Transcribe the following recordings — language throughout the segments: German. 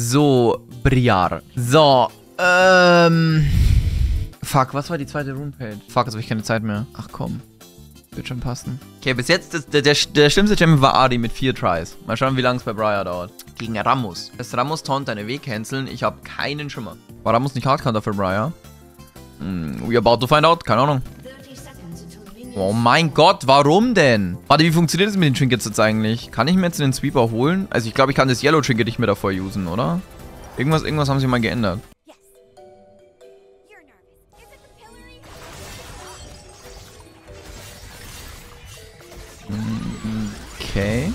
So, Briar. So, ähm... Fuck, was war die zweite Rune-Page? Fuck, jetzt habe ich keine Zeit mehr. Ach komm. Wird schon passen. Okay, bis jetzt, das, der, der, der schlimmste Champion war Adi mit vier Tries. Mal schauen, wie lange es bei Briar dauert. Gegen Ramos. Ist Ramos Taunt deine W canceln? Ich habe keinen Schimmer. War Ramos nicht Hardcounter für Briar? Hm, we about to find out. Keine Ahnung. Oh mein Gott, warum denn? Warte, wie funktioniert das mit den Trinkets jetzt eigentlich? Kann ich mir jetzt den Sweeper holen? Also ich glaube, ich kann das Yellow Trinket nicht mehr davor usen, oder? Irgendwas, irgendwas haben sie mal geändert. Okay.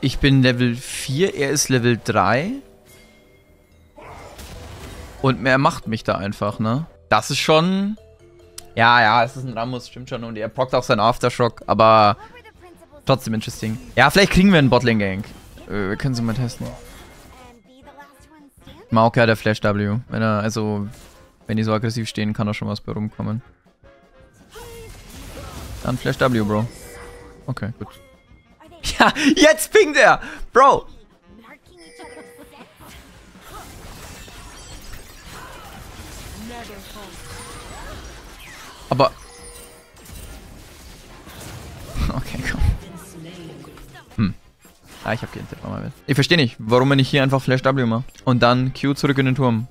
Ich bin Level 4, er ist Level 3. Und er macht mich da einfach, ne? Das ist schon... Ja, ja, es ist ein Ramos, stimmt schon. Und er prockt auch seinen Aftershock, aber trotzdem interesting. Ja, vielleicht kriegen wir einen Bottling-Gank. Äh, wir können sie mal testen. Maoka hat der Flash W. Wenn er, also, wenn die so aggressiv stehen, kann da schon was bei rumkommen. Dann Flash W, Bro. Okay, gut. Ja, jetzt pingt er! Bro! Aber... Okay, komm. Hm. Ah, ich hab geintet, mal mit. Ich verstehe nicht, warum er nicht hier einfach Flash W macht. Und dann Q zurück in den Turm.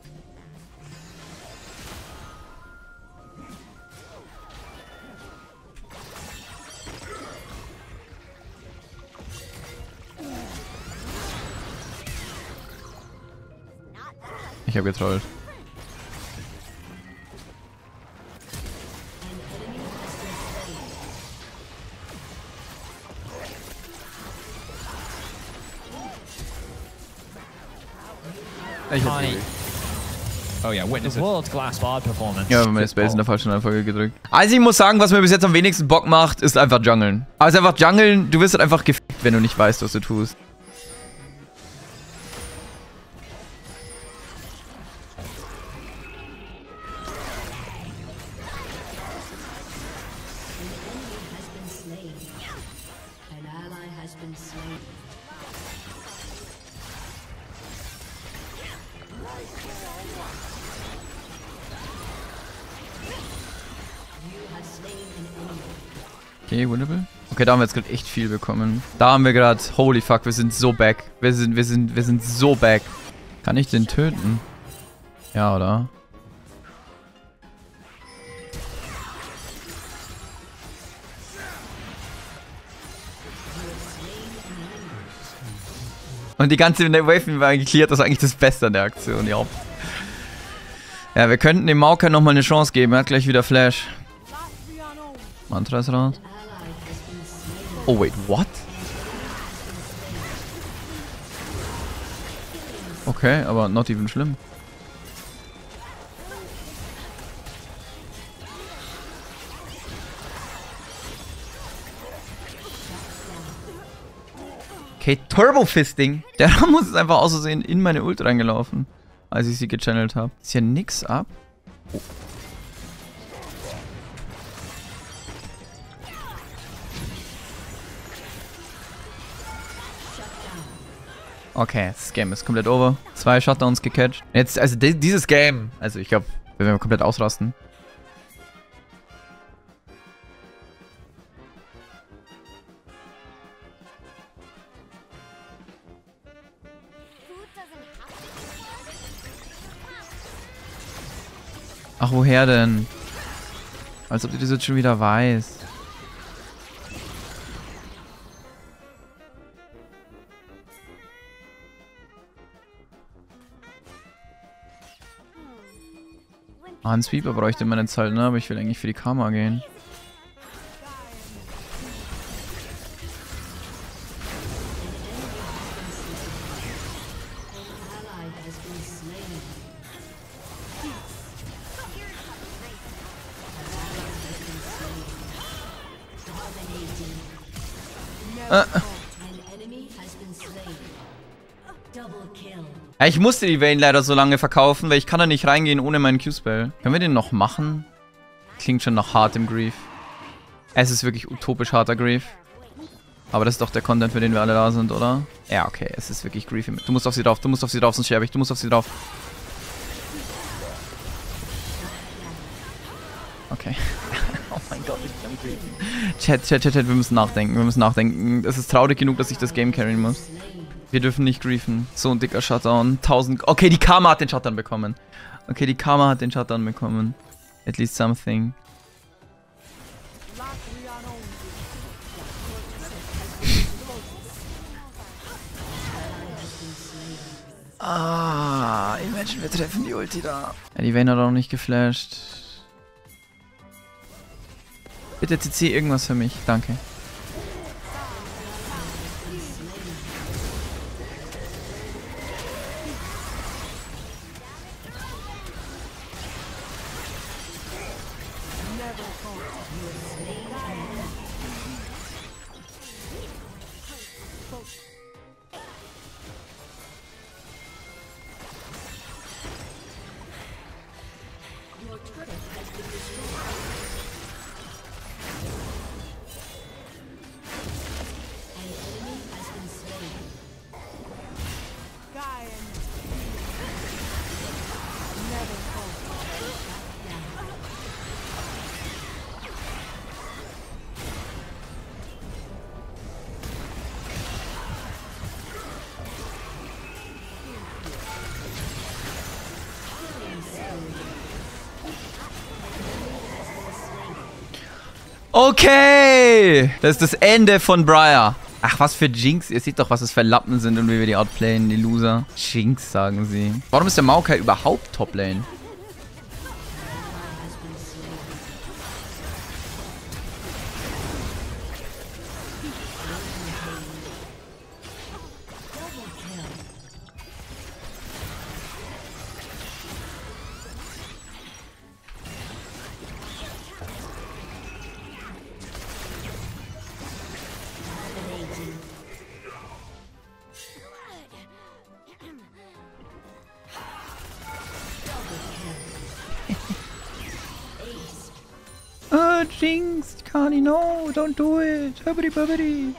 Ich habe getrollt. Hi. Oh yeah, witness it. World Class Bard Performance. Ja, meine Space in der falschen Reihenfolge gedrückt. Also ich muss sagen, was mir bis jetzt am wenigsten Bock macht, ist einfach Jungeln. Also einfach Jungeln, du wirst halt einfach gefickt, wenn du nicht weißt, was du tust. Okay, winnable. Okay, da haben wir jetzt gerade echt viel bekommen. Da haben wir gerade, holy fuck, wir sind so back. Wir sind, wir sind, wir sind so back. Kann ich den töten? Ja, oder? Und die ganze Wave war geklärt, das ist eigentlich das Beste an der Aktion, ja. Ja, wir könnten dem Maokai nochmal eine Chance geben. Er hat gleich wieder Flash. Mantra ist raus. Oh, wait, what? Okay, aber not even schlimm. Okay, Turbo Fisting. Der Ramos ist einfach auszusehen in meine Ult reingelaufen, als ich sie gechannelt habe. Ist hier nix ab? Oh. Okay, das Game ist komplett over. Zwei Shutdowns gecatcht. Jetzt, also di- dieses Game, also ich glaube, wir werden komplett ausrasten. Ach, woher denn? Als ob du das jetzt schon wieder weißt. Ah, ein Sweeper bräuchte man jetzt halt, ne? Aber ich will eigentlich für die Karma gehen. Ally ich musste die Vayne leider so lange verkaufen, weil ich kann da nicht reingehen ohne meinen Q-Spell. Können wir den noch machen? Klingt schon nach hartem Grief. Es ist wirklich utopisch harter Grief. Aber das ist doch der Content, für den wir alle da sind, oder? Ja, okay, es ist wirklich Griefy. Du musst auf sie drauf, du musst auf sie drauf, sonst sterbe ich. Du musst auf sie drauf. Okay. oh mein Gott, ich bin am Griefy. Chat, Chat, Chat, Chat, wir müssen nachdenken, wir müssen nachdenken. Es ist traurig genug, dass ich das Game carryen muss. Wir dürfen nicht griefen. So ein dicker Shutdown. 1000... Okay, die Karma hat den Shutdown bekommen. Okay, die Karma hat den Shutdown bekommen. At least something. Ah, imagine wir treffen die Ulti da. Ja, die Vayne hat auch noch nicht geflasht. Bitte CC irgendwas für mich, danke. slain. Okay! Das ist das Ende von Briar. Ach, was für Jinx. Ihr seht doch, was das für Lappen sind und wie wir die outplayen, die Loser. Jinx, sagen sie. Warum ist der Maokai überhaupt Toplane? Jinx, Kani, no, don't do it. Hubbity bubbity.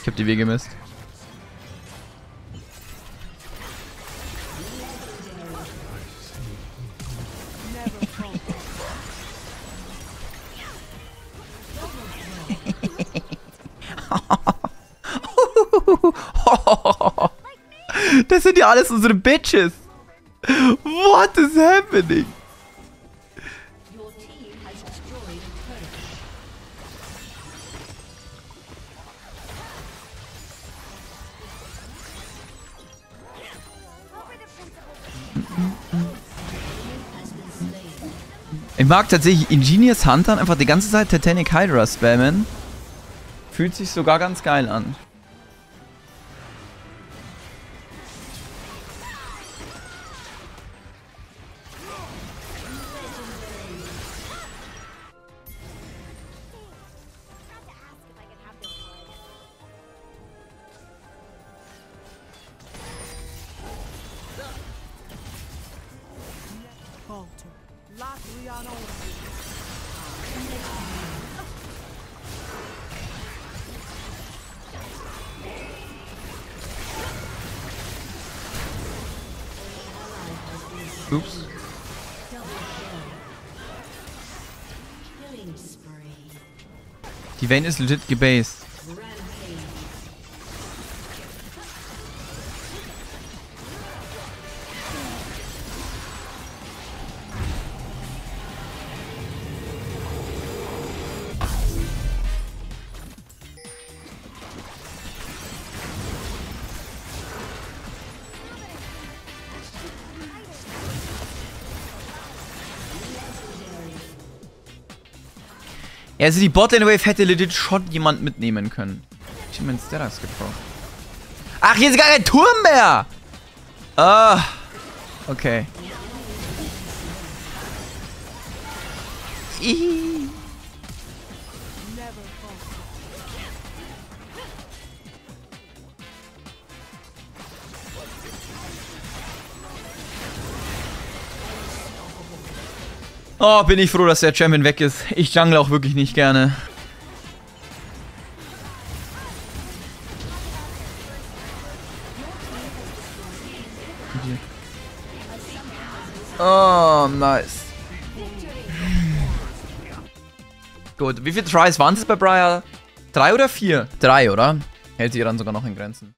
Ich hab die Wege gemisst. Das sind ja alles unsere Bitches. What is happening? Ich mag tatsächlich Ingenious Hunter einfach die ganze Zeit Titanic Hydra spammen. Fühlt sich sogar ganz geil an. Ups. Die Vayne ist legit gebased. Ja, also die Botlane Wave hätte legit schon jemand mitnehmen können. Ich hab meinen Stellax gebraucht. Ach, hier ist gar kein Turm mehr! Ah. Okay. Ihi. Oh, bin ich froh, dass der Champion weg ist. Ich jungle auch wirklich nicht gerne. Oh, nice. Gut, wie viele Tries waren es bei Briar? Drei oder vier? Drei, oder? Hält sich dann sogar noch in Grenzen.